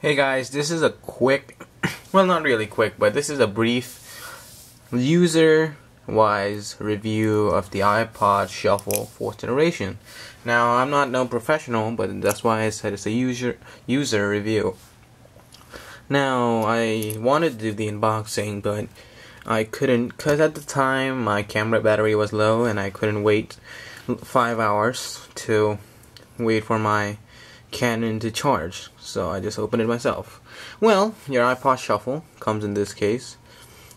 Hey guys, this is a quick, well not really quick, but this is a brief user-wise review of the iPod Shuffle 4th generation. Now I'm not no professional, but that's why I said it's a user user review. Now I wanted to do the unboxing, but I couldn't, cause at the time my camera battery was low and I couldn't wait five hours to wait for my Canon to charge, so I just opened it myself. Well, your iPod Shuffle comes in this case.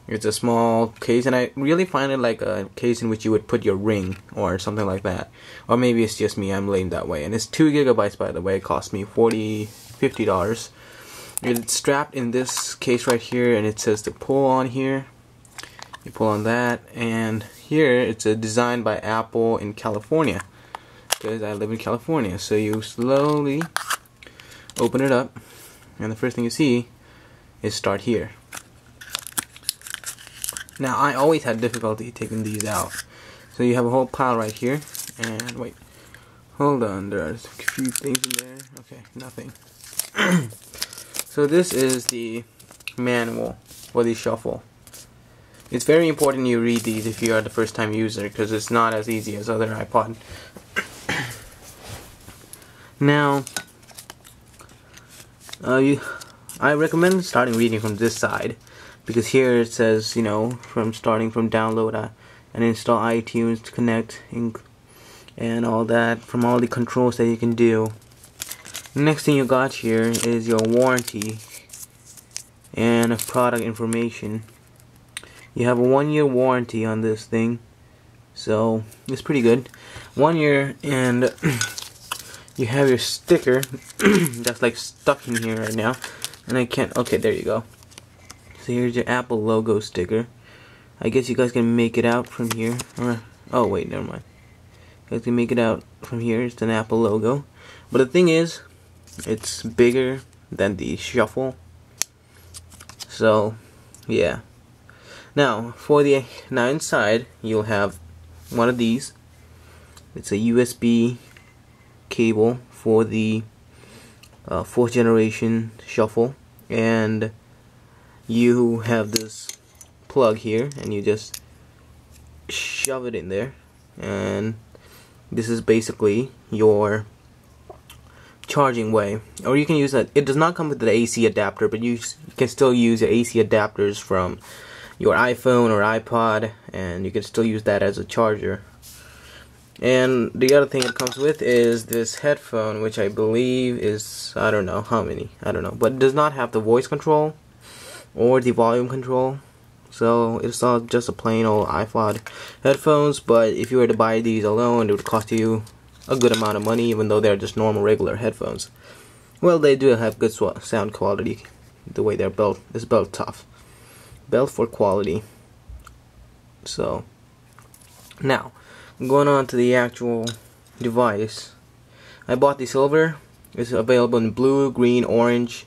It's a small case, and I really find it like a case in which you would put your ring or something like that. Or maybe it's just me, I'm lame that way. And it's 2 gigabytes, by the way. It cost me 40 $50. It's strapped in this case right here, and it says to pull on here. You pull on that, and here it's a design by Apple in California because I live in California. So you slowly open it up, and the first thing you see is start here. Now I always had difficulty taking these out. So you have a whole pile right here, and wait, hold on, there's a few things in there. Okay, nothing. so this is the manual for the shuffle. It's very important you read these if you are the first time user because it's not as easy as other iPod now, uh, you, I recommend starting reading from this side because here it says, you know, from starting from download uh, and install iTunes to connect and, and all that from all the controls that you can do. Next thing you got here is your warranty and product information. You have a one year warranty on this thing, so it's pretty good. One year and you have your sticker that's like stuck in here right now and I can't okay there you go. So here's your Apple logo sticker. I guess you guys can make it out from here. Oh wait never mind. You guys can make it out from here. It's an Apple logo. But the thing is it's bigger than the shuffle. So yeah. Now for the now inside you'll have one of these. It's a USB cable for the uh, fourth generation shuffle. And you have this plug here and you just shove it in there. And this is basically your charging way. Or you can use that. It does not come with the AC adapter but you can still use AC adapters from your iPhone or iPod and you can still use that as a charger and the other thing it comes with is this headphone, which I believe is, I don't know how many, I don't know, but it does not have the voice control or the volume control. So it's not just a plain old iPod headphones, but if you were to buy these alone, it would cost you a good amount of money, even though they're just normal regular headphones. Well, they do have good sound quality, the way they're built. It's built tough. Built for quality. So, now, going on to the actual device. I bought the silver. It's available in blue green orange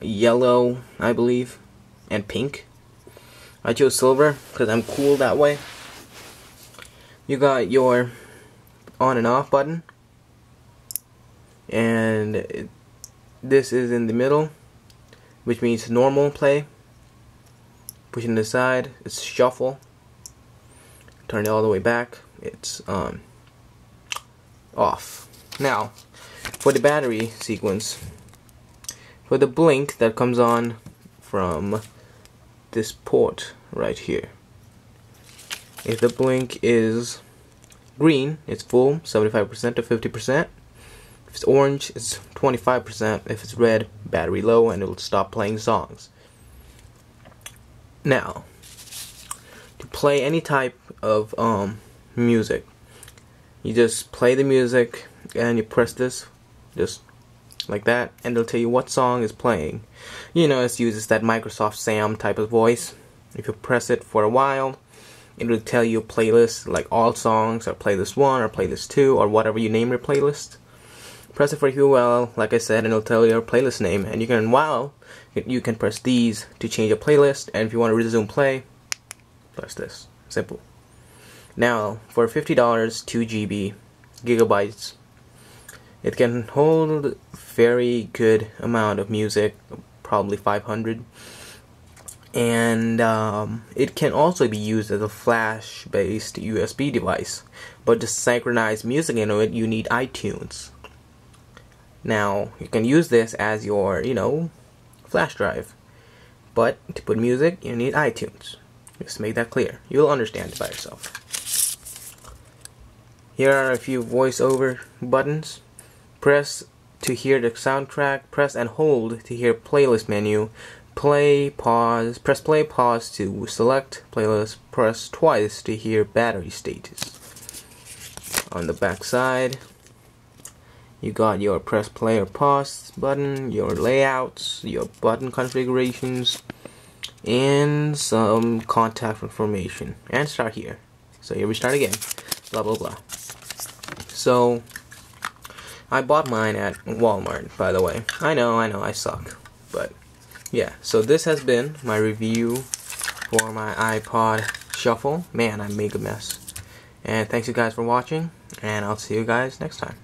yellow I believe and pink. I chose silver because I'm cool that way. You got your on and off button. And it, this is in the middle which means normal play. Pushing the side it's shuffle turn it all the way back, it's um, off. Now, for the battery sequence, for the blink that comes on from this port right here. If the blink is green, it's full, 75% to 50%. If it's orange, it's 25%. If it's red, battery low, and it'll stop playing songs. Now, to play any type of um, music. You just play the music and you press this, just like that, and it'll tell you what song is playing. You know, it uses that Microsoft Sam type of voice. If you press it for a while, it'll tell you a playlist, like all songs, or playlist 1, or playlist 2, or whatever you name your playlist. Press it for a while, like I said, and it'll tell you your playlist name. And you can, wow, you can press these to change your playlist, and if you want to resume play, press this. Simple. Now, for $50, 2 GB, gigabytes, it can hold very good amount of music probably 500 and um, it can also be used as a flash based USB device. But to synchronize music into it you need iTunes. Now you can use this as your you know flash drive. But to put music you need iTunes. Just make that clear. You'll understand it by yourself here are a few voiceover buttons Press to hear the soundtrack, press and hold to hear playlist menu, play, pause, press play, pause to select playlist, press twice to hear battery status. On the back side, you got your press play or pause button, your layouts, your button configurations, and some contact information. And start here. So here we start again. Blah blah blah. So I bought mine at Walmart, by the way. I know, I know, I suck. But, yeah. So this has been my review for my iPod Shuffle. Man, I make a mess. And thanks you guys for watching, and I'll see you guys next time.